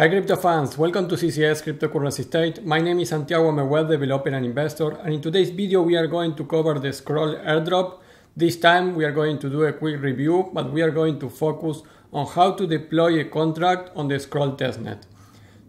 Hi crypto fans, welcome to CCS Cryptocurrency State. My name is Santiago, I'm a web developer and investor and in today's video we are going to cover the Scroll airdrop. This time we are going to do a quick review but we are going to focus on how to deploy a contract on the Scroll testnet.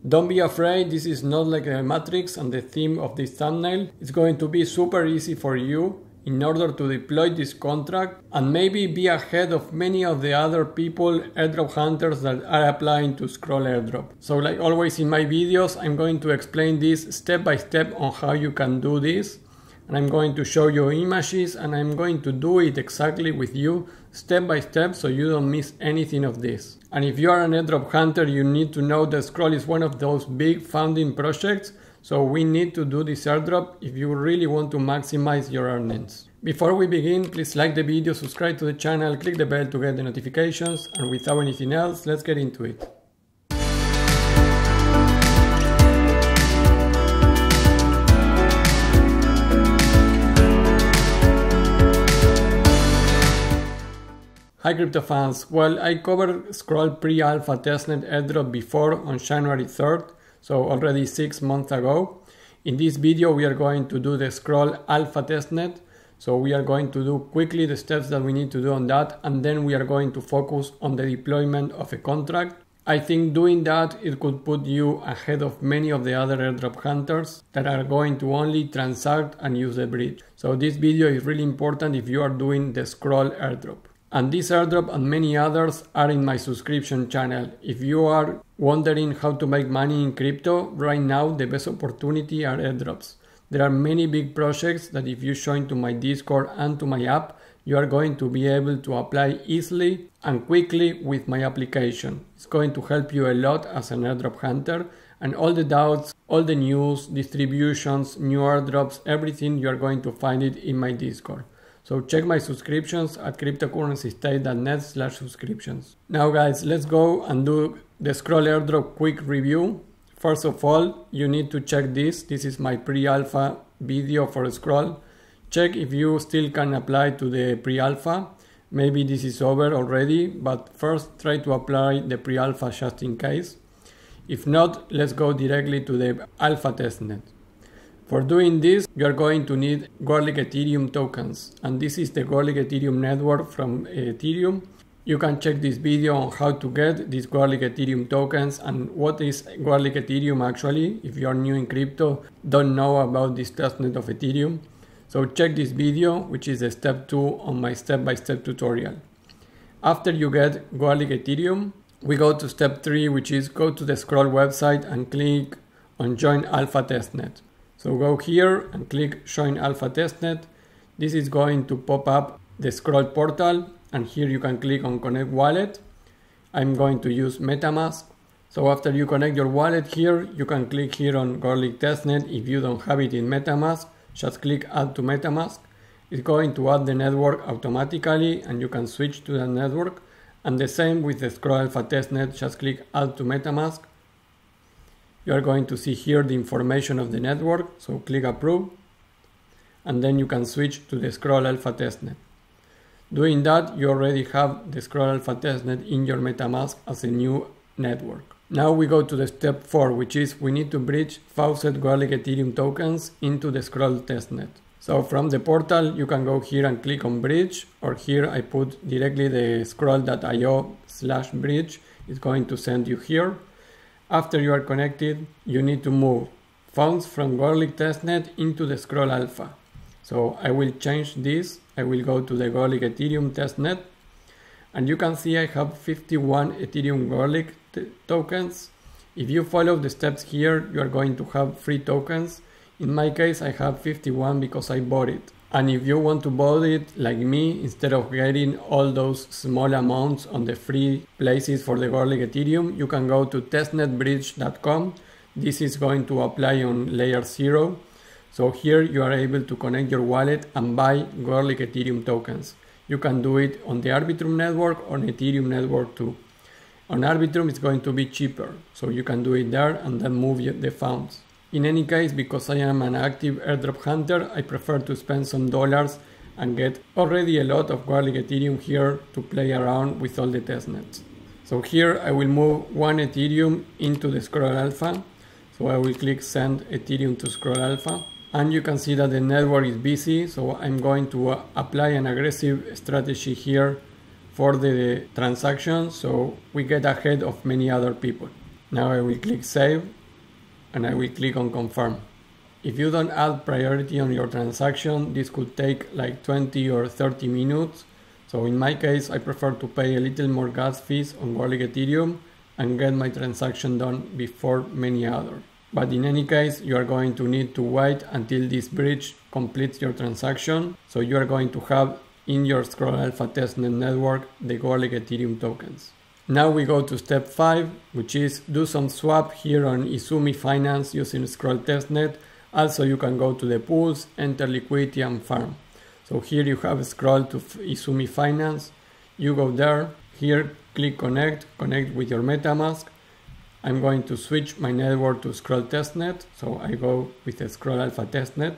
Don't be afraid, this is not like a matrix and the theme of this thumbnail. It's going to be super easy for you in order to deploy this contract and maybe be ahead of many of the other people airdrop hunters that are applying to scroll airdrop. So like always in my videos I'm going to explain this step by step on how you can do this and I'm going to show you images and I'm going to do it exactly with you step by step so you don't miss anything of this. And if you are an airdrop hunter you need to know that Scroll is one of those big founding projects so we need to do this airdrop if you really want to maximize your earnings. Before we begin, please like the video, subscribe to the channel, click the bell to get the notifications, and without anything else, let's get into it. Hi crypto fans, well I covered Scroll pre-alpha testnet airdrop before on January 3rd so already six months ago. In this video we are going to do the scroll alpha testnet. So we are going to do quickly the steps that we need to do on that and then we are going to focus on the deployment of a contract. I think doing that it could put you ahead of many of the other airdrop hunters that are going to only transact and use the bridge. So this video is really important if you are doing the scroll airdrop. And this airdrop and many others are in my subscription channel. If you are wondering how to make money in crypto, right now the best opportunity are airdrops. There are many big projects that if you join to my Discord and to my app, you are going to be able to apply easily and quickly with my application. It's going to help you a lot as an airdrop hunter and all the doubts, all the news, distributions, new airdrops, everything you are going to find it in my Discord. So check my subscriptions at cryptocurrencystate.net slash subscriptions. Now guys, let's go and do the scroll airdrop quick review. First of all, you need to check this. This is my pre-alpha video for scroll. Check if you still can apply to the pre-alpha. Maybe this is over already, but first try to apply the pre-alpha just in case. If not, let's go directly to the alpha testnet. For doing this, you are going to need Garlic Ethereum tokens, and this is the Garlic Ethereum network from uh, Ethereum. You can check this video on how to get these Garlic Ethereum tokens and what is Garlic Ethereum actually. If you are new in crypto, don't know about this testnet of Ethereum. So check this video, which is a step 2 on my step-by-step -step tutorial. After you get Garlic Ethereum, we go to step 3, which is go to the Scroll website and click on Join Alpha Testnet. So go here and click Join Alpha Testnet. This is going to pop up the Scroll portal and here you can click on Connect Wallet. I'm going to use MetaMask. So after you connect your wallet here, you can click here on Garlic Testnet. If you don't have it in MetaMask, just click Add to MetaMask. It's going to add the network automatically and you can switch to the network. And the same with the Scroll Alpha Testnet, just click Add to MetaMask you are going to see here the information of the network so click approve and then you can switch to the scroll alpha testnet. Doing that you already have the scroll alpha testnet in your metamask as a new network. Now we go to the step 4 which is we need to bridge faucet garlic ethereum tokens into the scroll testnet. So from the portal you can go here and click on bridge or here i put directly the scroll.io slash bridge. It's going to send you here after you are connected, you need to move funds from Garlic testnet into the Scroll Alpha. So I will change this. I will go to the Garlic Ethereum testnet and you can see I have 51 Ethereum Garlic tokens. If you follow the steps here, you are going to have free tokens. In my case, I have 51 because I bought it. And if you want to buy it like me, instead of getting all those small amounts on the free places for the Garlic Ethereum, you can go to testnetbridge.com. This is going to apply on layer 0. So here you are able to connect your wallet and buy Garlic Ethereum tokens. You can do it on the Arbitrum network or on Ethereum network too. On Arbitrum it's going to be cheaper, so you can do it there and then move the funds. In any case, because I am an active airdrop hunter, I prefer to spend some dollars and get already a lot of Garlic Ethereum here to play around with all the testnets. So here I will move one Ethereum into the Scroll Alpha. So I will click send Ethereum to Scroll Alpha. And you can see that the network is busy. So I'm going to uh, apply an aggressive strategy here for the transaction. So we get ahead of many other people. Now I will click save and I will click on confirm. If you don't add priority on your transaction, this could take like 20 or 30 minutes so in my case, I prefer to pay a little more gas fees on Warlink Ethereum and get my transaction done before many others. But in any case, you are going to need to wait until this bridge completes your transaction. So you are going to have in your Scroll Alpha testnet network the Goerlik Ethereum tokens. Now we go to step 5, which is do some swap here on Izumi Finance using Scroll testnet. Also you can go to the pools, enter liquidity and farm. So here you have scroll to Izumi Finance. You go there. Here click connect, connect with your MetaMask. I'm going to switch my network to Scroll Testnet. So I go with the Scroll Alpha Testnet.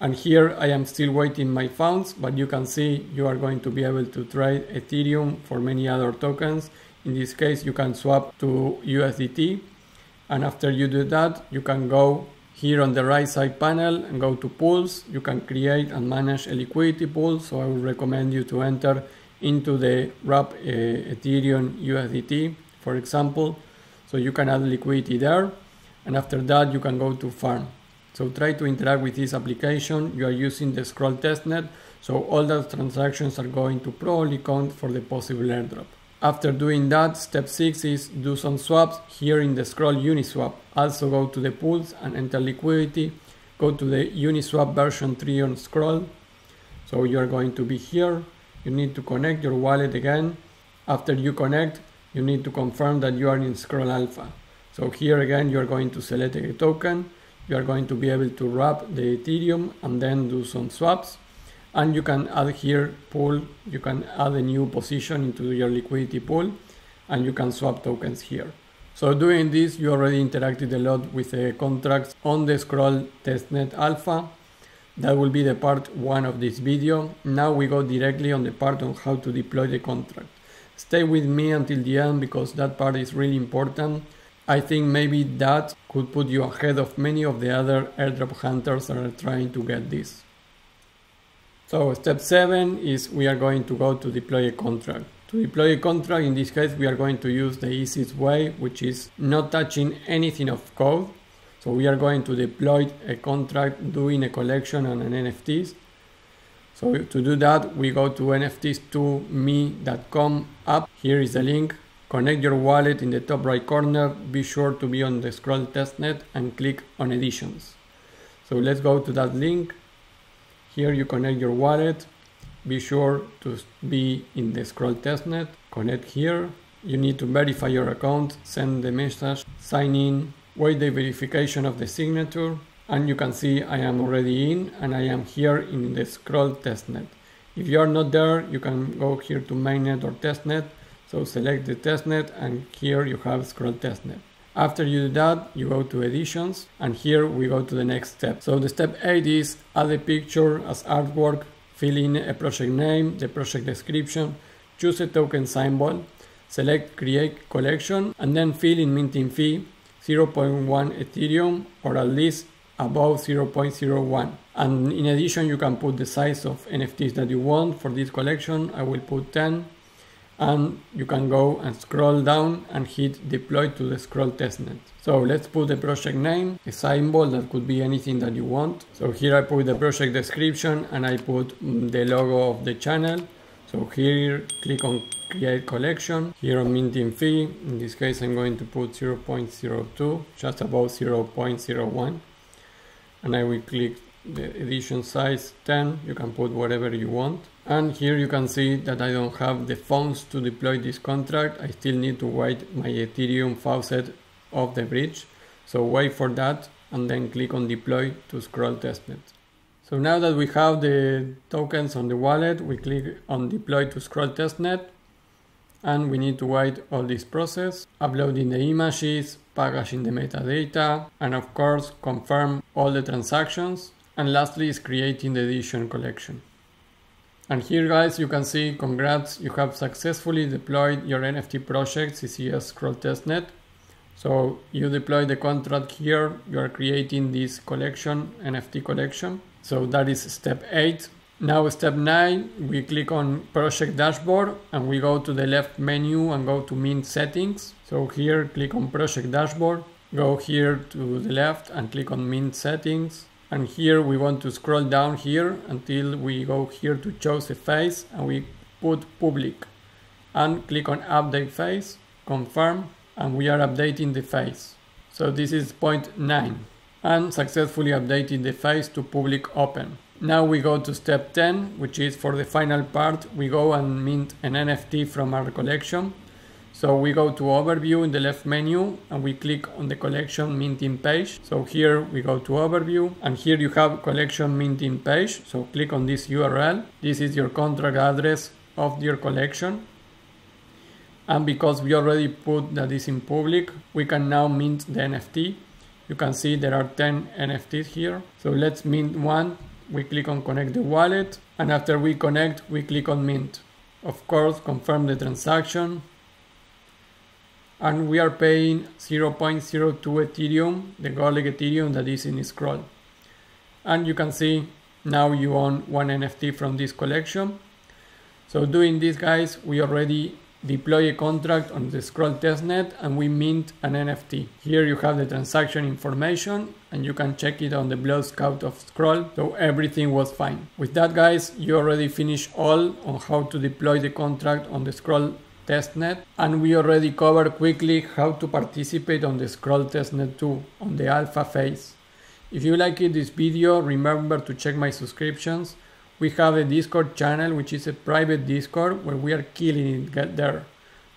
And here I am still waiting my funds, but you can see you are going to be able to trade Ethereum for many other tokens. In this case, you can swap to USDT. And after you do that, you can go here on the right side panel and go to pools, you can create and manage a liquidity pool. So I would recommend you to enter into the wrap uh, Ethereum USDT, for example. So you can add liquidity there. And after that, you can go to farm. So try to interact with this application. You are using the scroll testnet. So all those transactions are going to probably count for the possible airdrop. After doing that, step 6 is do some swaps here in the scroll Uniswap. Also go to the pools and enter liquidity. Go to the Uniswap version 3 on scroll. So you are going to be here. You need to connect your wallet again. After you connect, you need to confirm that you are in scroll alpha. So here again, you are going to select a token. You are going to be able to wrap the Ethereum and then do some swaps. And you can add here pool. You can add a new position into your liquidity pool and you can swap tokens here. So doing this you already interacted a lot with the contracts on the scroll testnet alpha. That will be the part one of this video. Now we go directly on the part on how to deploy the contract. Stay with me until the end because that part is really important I think maybe that could put you ahead of many of the other airdrop hunters that are trying to get this. So step seven is we are going to go to deploy a contract. To deploy a contract, in this case, we are going to use the easiest way, which is not touching anything of code. So we are going to deploy a contract doing a collection on an NFTs. So to do that, we go to nfts2me.com app. Here is the link. Connect your wallet in the top right corner. Be sure to be on the scroll testnet and click on editions. So let's go to that link here you connect your wallet. Be sure to be in the scroll testnet. Connect here. You need to verify your account, send the message, sign in, wait the verification of the signature, and you can see I am already in and I am here in the scroll testnet. If you are not there, you can go here to mainnet or testnet. So select the testnet and here you have scroll testnet. After you do that, you go to editions and here we go to the next step. So the step 8 is add a picture as artwork, fill in a project name, the project description, choose a token symbol, select create collection and then fill in minting fee 0.1 Ethereum or at least above 0.01 and in addition you can put the size of NFTs that you want for this collection I will put 10 and you can go and scroll down and hit deploy to the scroll testnet. So let's put the project name, a symbol that could be anything that you want. So here I put the project description and I put mm, the logo of the channel. So here click on create collection, here on minting fee, in this case I'm going to put 0.02, just about 0.01 and I will click the edition size 10 you can put whatever you want and here you can see that I don't have the funds to deploy this contract. I still need to wait my Ethereum faucet off the bridge. So wait for that and then click on deploy to scroll testnet so now that we have the tokens on the wallet we click on deploy to scroll testnet and we need to wait all this process uploading the images packaging the metadata and of course confirm all the transactions. And lastly is creating the edition collection. And here guys, you can see, congrats, you have successfully deployed your NFT project CCS Scroll Testnet. So you deploy the contract here, you are creating this collection, NFT collection. So that is step eight. Now step nine, we click on project dashboard and we go to the left menu and go to mint settings. So here click on project dashboard, go here to the left and click on mint settings. And here we want to scroll down here until we go here to choose a phase and we put public and click on update phase, confirm and we are updating the phase. So this is point 9 and successfully updating the phase to public open. Now we go to step 10 which is for the final part we go and mint an NFT from our collection. So we go to overview in the left menu and we click on the collection minting page. So here we go to overview and here you have collection minting page. So click on this URL. This is your contract address of your collection and because we already put that is in public we can now mint the NFT you can see there are 10 NFTs here so let's mint one we click on connect the wallet and after we connect we click on mint of course confirm the transaction and we are paying 0.02 Ethereum the Goerlik Ethereum that is in Scroll and you can see now you own one NFT from this collection so doing this guys we already deploy a contract on the Scroll testnet and we mint an NFT. Here you have the transaction information and you can check it on the Blockscout of Scroll. So everything was fine. With that guys, you already finished all on how to deploy the contract on the Scroll testnet and we already covered quickly how to participate on the Scroll testnet 2 on the alpha phase. If you liked this video, remember to check my subscriptions we have a Discord channel, which is a private Discord where we are killing it get there.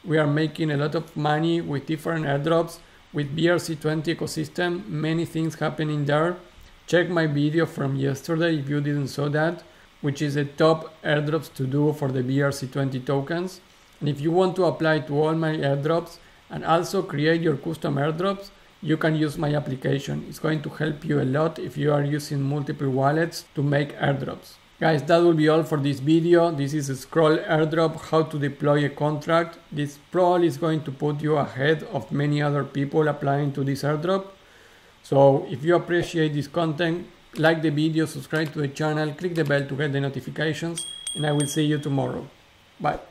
We are making a lot of money with different airdrops, with BRC20 ecosystem, many things happening there. Check my video from yesterday if you didn't saw that, which is the top airdrops to do for the BRC20 tokens. And if you want to apply to all my airdrops and also create your custom airdrops, you can use my application. It's going to help you a lot if you are using multiple wallets to make airdrops. Guys, that will be all for this video. This is a scroll airdrop, how to deploy a contract. This probably is going to put you ahead of many other people applying to this airdrop. So if you appreciate this content, like the video, subscribe to the channel, click the bell to get the notifications, and I will see you tomorrow. Bye.